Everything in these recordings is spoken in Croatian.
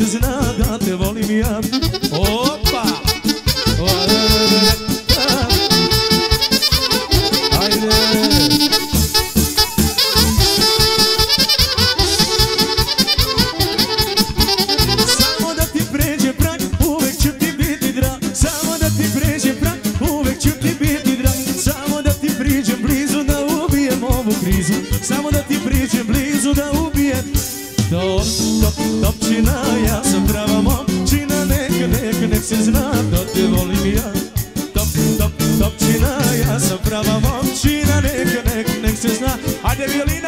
Susan I the really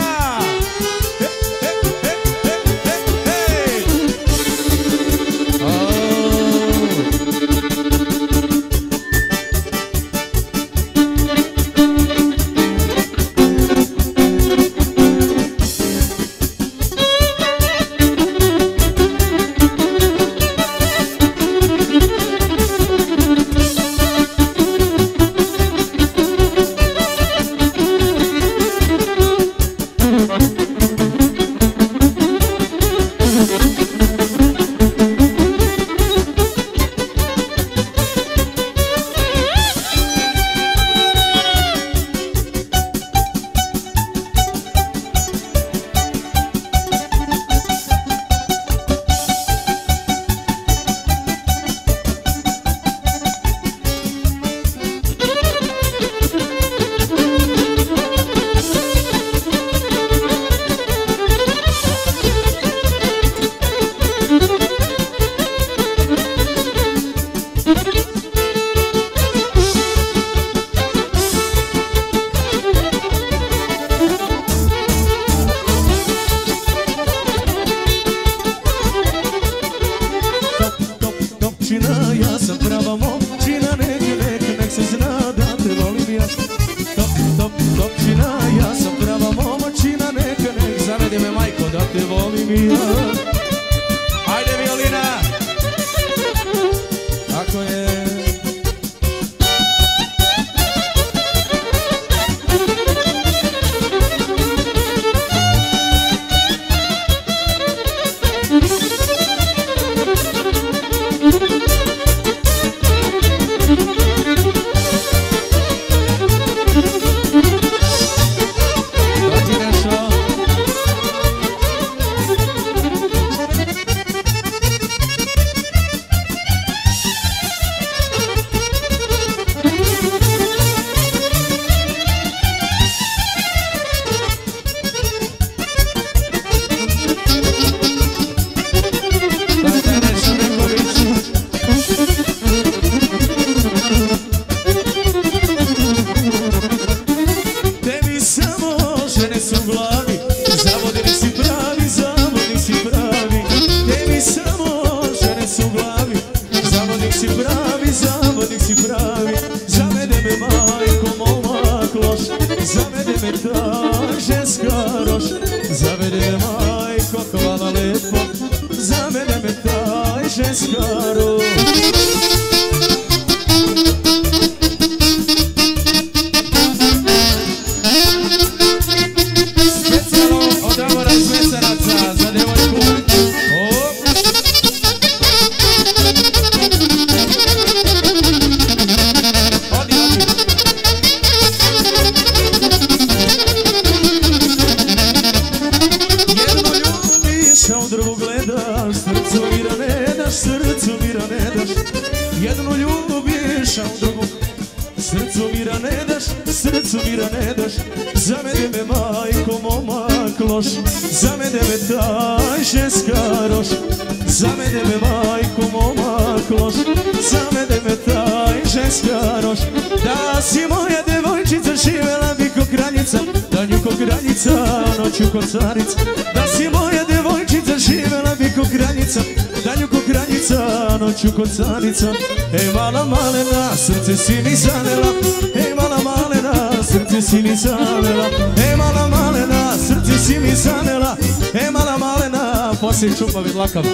Danju ko carica Da si moja devojčica, živela bi ko kraljica Danju ko kraljica, noću ko carica Ej mala malena, srce si mi zanela Ej mala malena, srce si mi zanela Ej mala malena, srce si mi zanela Ej mala malena, poslije čupavi dlakav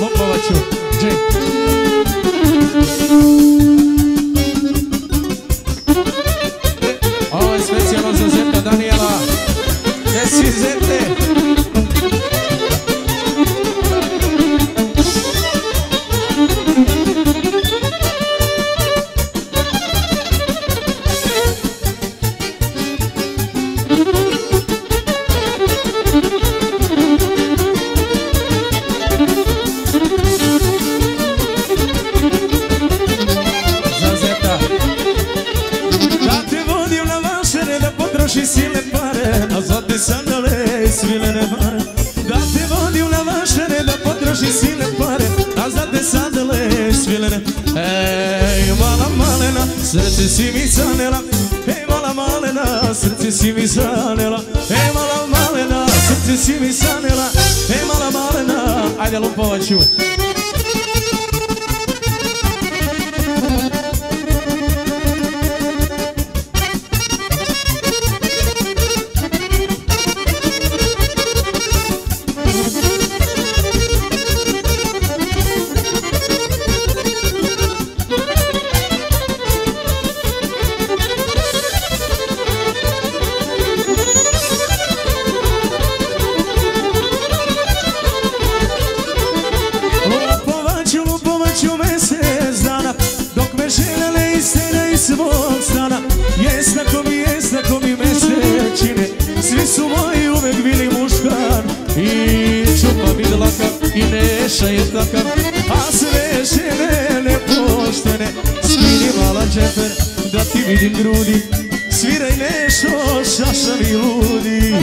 Lopova ću, Ovo si mi zanela Ej, mala malena, srce si mi zanela Ej, mala malena, ajde Lupovaću, takav A sve žene nepoštene. Skini mala džeper da ti vidim grudi Sviraj nešo, šašavi ludi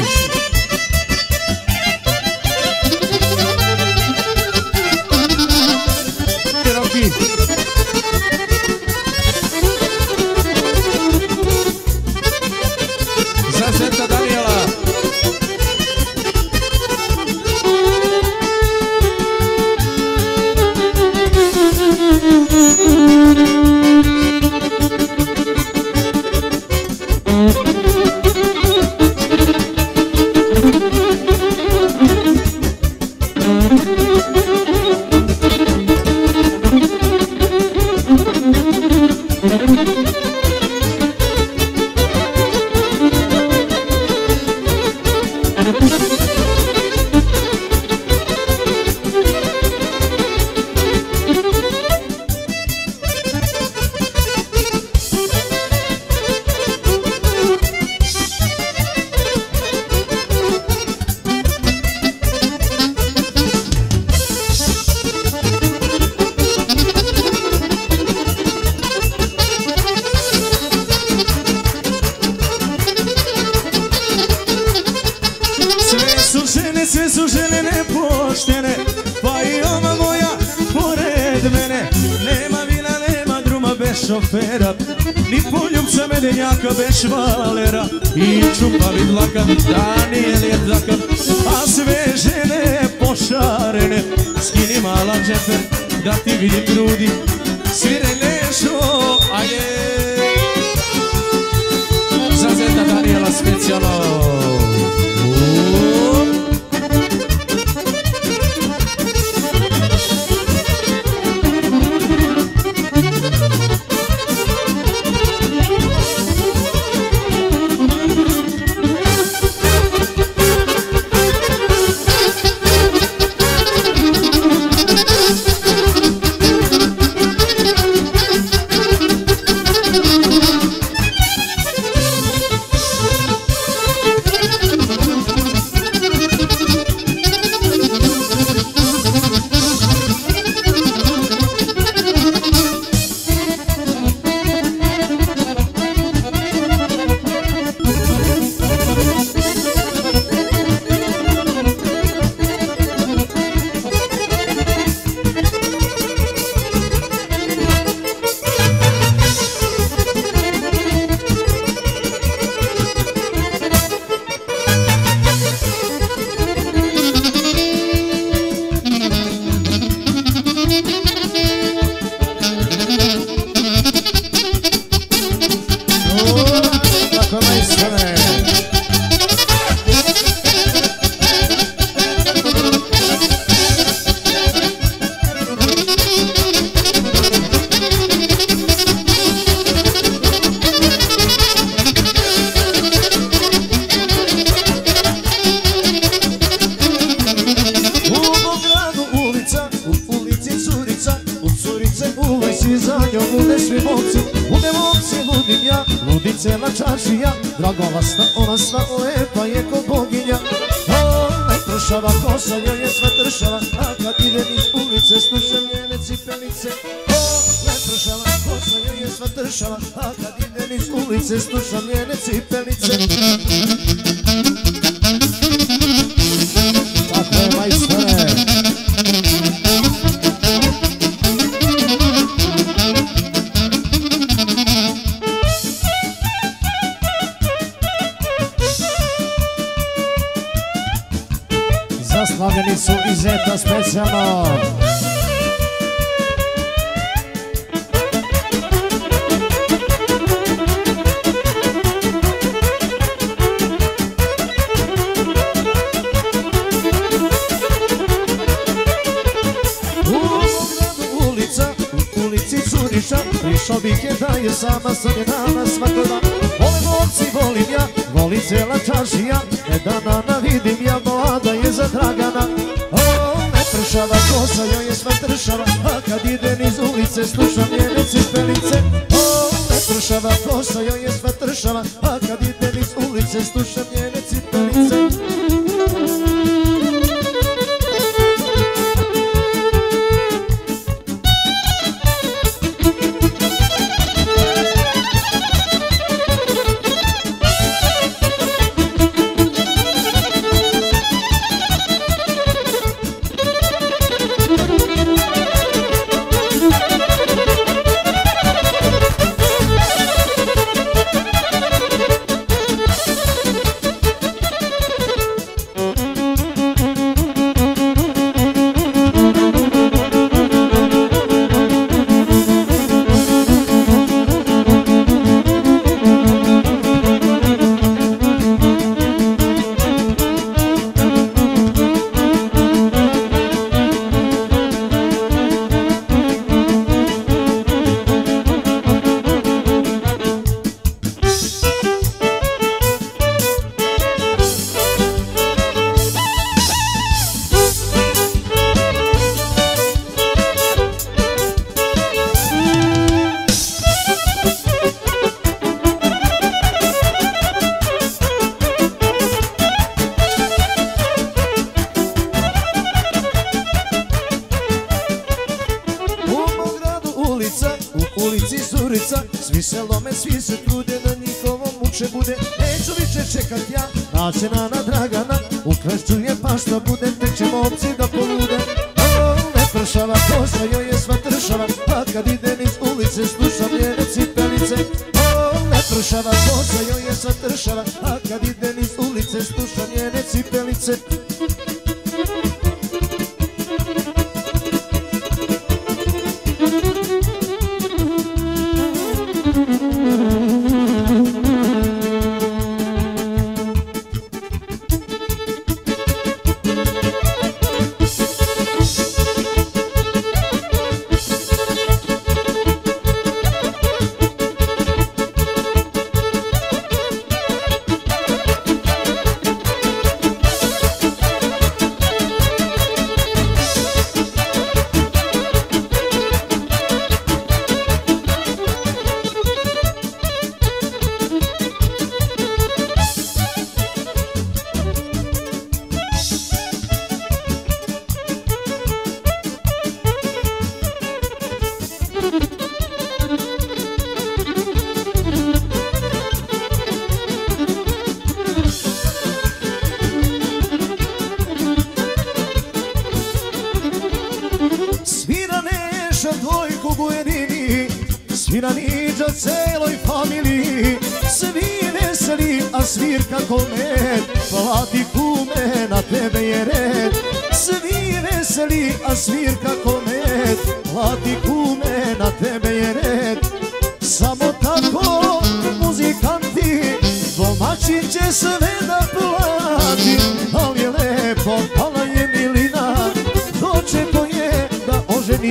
amor, na cama escana stršava, a kad idem iz ulice slušam njene cipelice. Došao bih je da je sama, sam je dana svakodan Volim momci, volim ja, volim cijela čašija Ne dana vidim ja, mlada je za Dragana O, ne pršava, kosa joj je sva tršava. A kad idem iz ulice, slušam njene cipelice. O, ne pršava, kosa joj je sva tršava. A kad idem iz ulice, slušam njene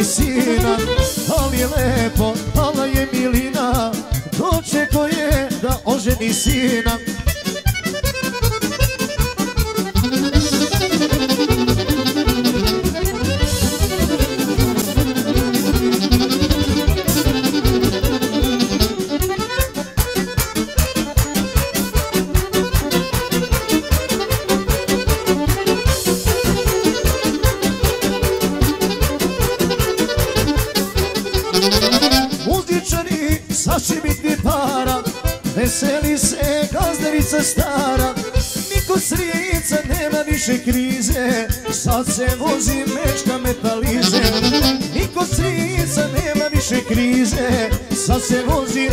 sina. Ali je lepo, ali je milina. Dočeko je da oženi sina. više krize Sad se vozi mečka metalize. Niko sica nema više krize Sad se vozi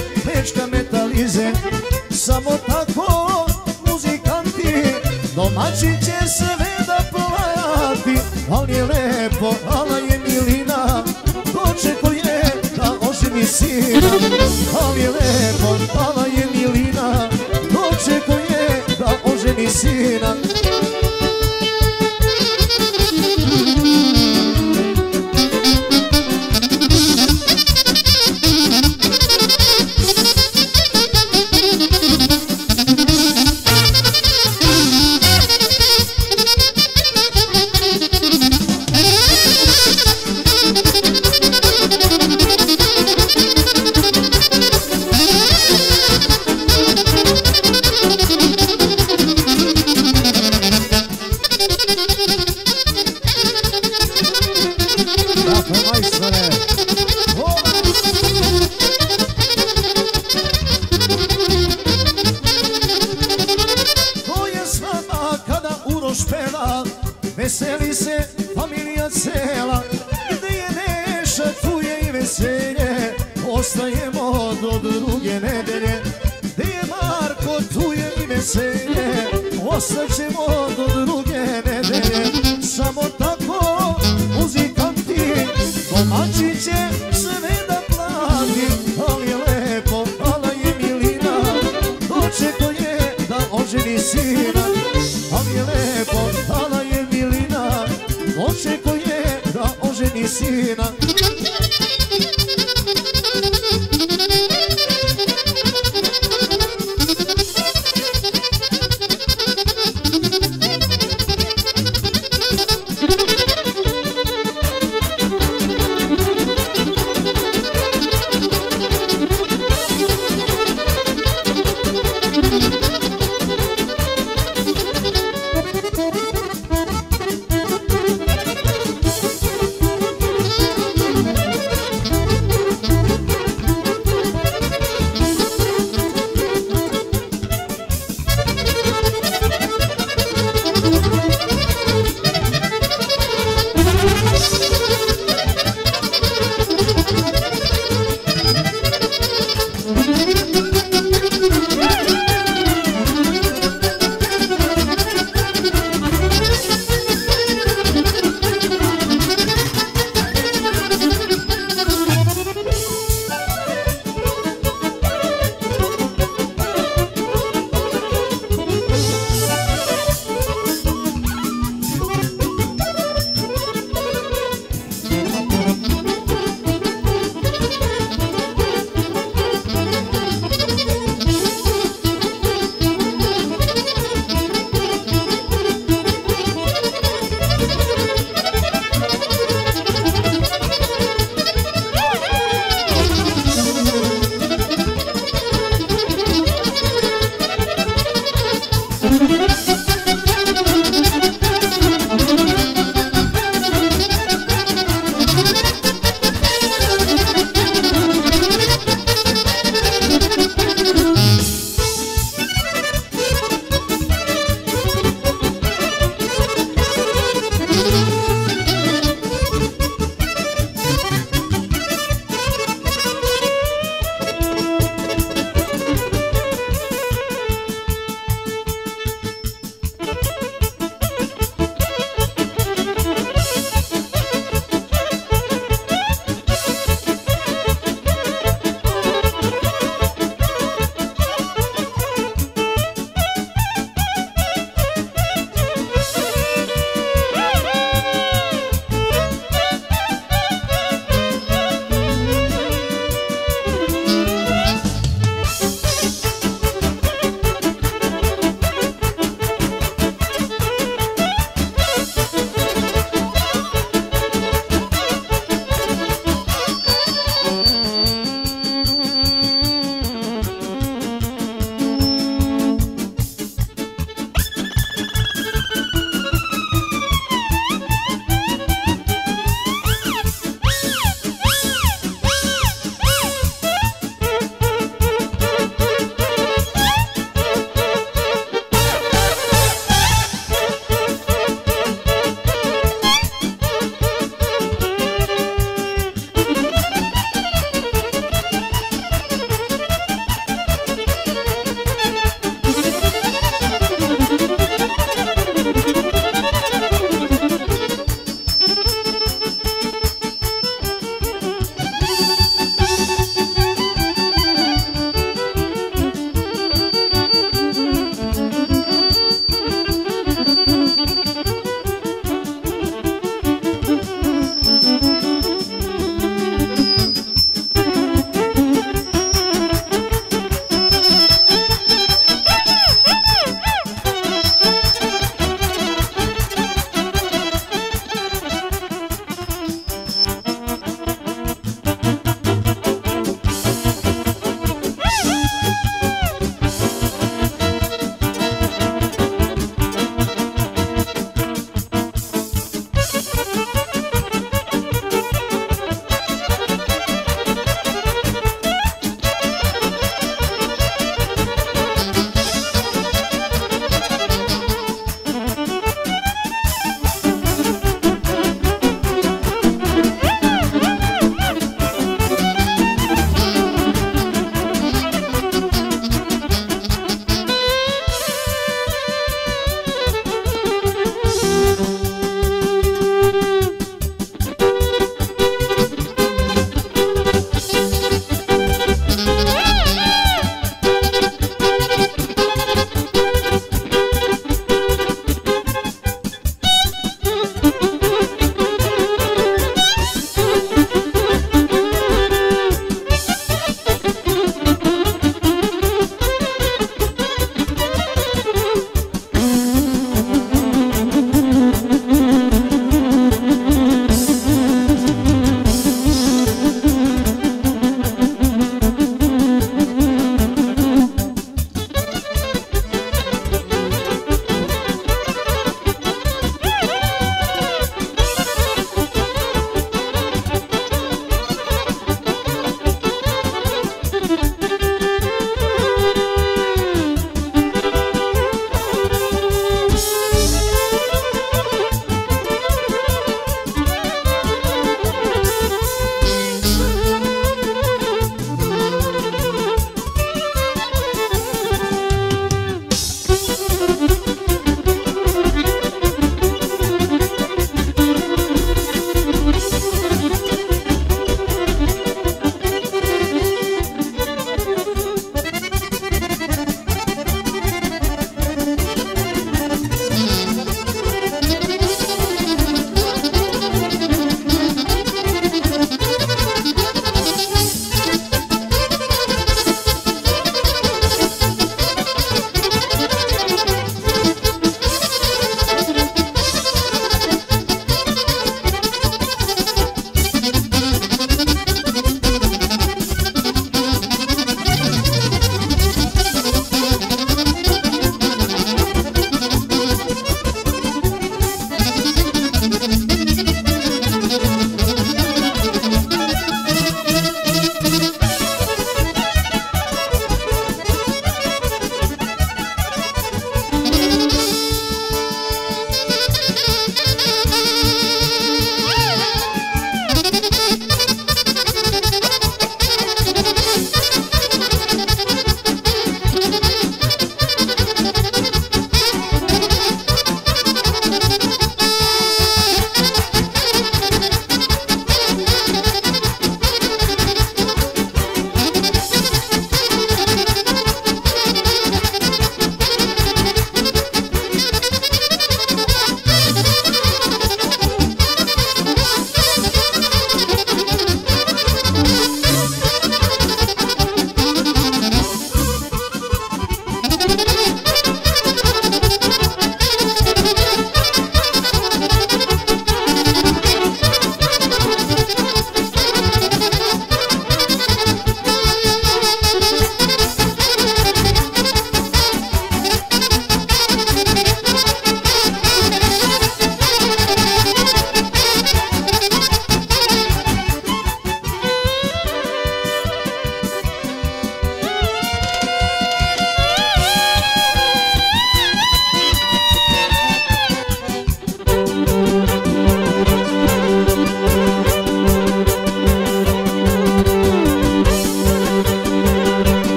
Argentina.